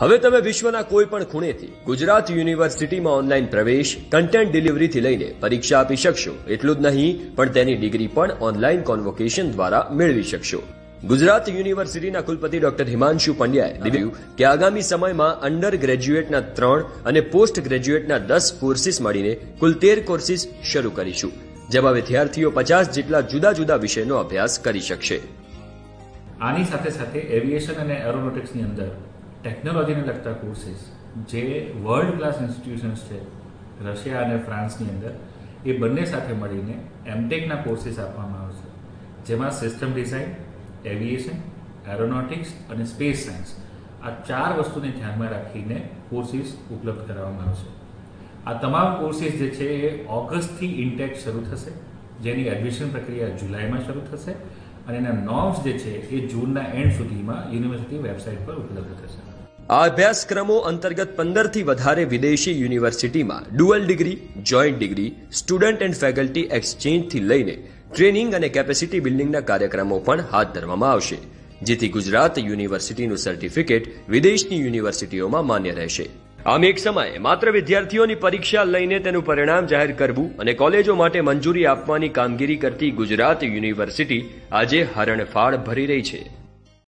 હવે તમે વિશ્વના કોઈ પણ ખૂણેથી ગુજરાત યુનિવર્સિટીમાં ઓનલાઈન પ્રવેશ કન્ટેન્ટ ડિલિવરીથી લઈને પરીક્ષા આપી શકશો. એટલું જ નહીં, પણ તેની ડિગ્રી પણ ઓનલાઈન કોન્વોકેશન દ્વારા મેળવી શકશો. ગુજરાત યુનિવર્સિટીના કુલપતિ ડોક્ટર હિમાંશુ પંડ્યાએ દિવ્યું કે આગામી સમયમાં અંડર ગ્રેજ્યુએટના ત્રણ અને પોસ્ટ ગ્રેજ્યુએટના દસ કોર્સિસ મળીને કુલ તેર કોર્સિસ શરૂ કરીશું, જેમાં વિદ્યાર્થીઓ પચાસ જેટલા જુદા જુદા વિષયનો અભ્યાસ કરી શકશે. આની સાથે સાથે એવિએશન અને એરોનોટિક્સની અંદર ટેકનોલોજીને લગતા કોર્સિસ જે વર્લ્ડ ક્લાસ ઇન્સ્ટિટ્યુશન્સ છે, રશિયા અને ફ્રાન્સની અંદર, એ બંને સાથે મળીને એમટેકના કોર્સીસ આપવામાં આવશે. જેમાં સિસ્ટમ ડિઝાઇન એવિએશન એરોનોટિક્સ અને સ્પેસ સાયન્સ આ ચાર વસ્તુને ધ્યાનમાં રાખીને કોર્સીસ ઉપલબ્ધ કરાવવામાં આવશે. આ તમામ કોર્સીસ જે છે એ ઓગસ્ટથી ઇન્ટેક શરૂ થશે, જેની એડમિશન પ્રક્રિયા જુલાઈમાં શરૂ થશે અને એના નોર્મ્સ જે છે એ જૂનના એન્ડ સુધીમાં યુનિવર્સિટી વેબસાઇટ પર ઉપલબ્ધ થશે. આ અભ્યાસક્રમો અંતર્ગત પંદરથી વધારે વિદેશી યુનિવર્સિટીમાં dual degree, joint degree, student and faculty એક્સચેન્જથી લઈને ટ્રેનિંગ અને કેપેસિટી બિલ્ડિંગના કાર્યક્રમો પણ હાથ ધરવામાં આવશે, જેથી ગુજરાત યુનિવર્સિટીનું સર્ટિફિકેટ વિદેશની યુનિવર્સિટીઓમાં માન્ય રહેશે. આમ એક સમયે માત્ર વિદ્યાર્થીઓની પરીક્ષા લઈને તેનું પરિણામ જાહેર કરવું અને કોલેજો માટે મંજૂરી આપવાની કામગીરી કરતી ગુજરાત યુનિવર્સિટી આજે હરણફાળ ભરી રહી છે.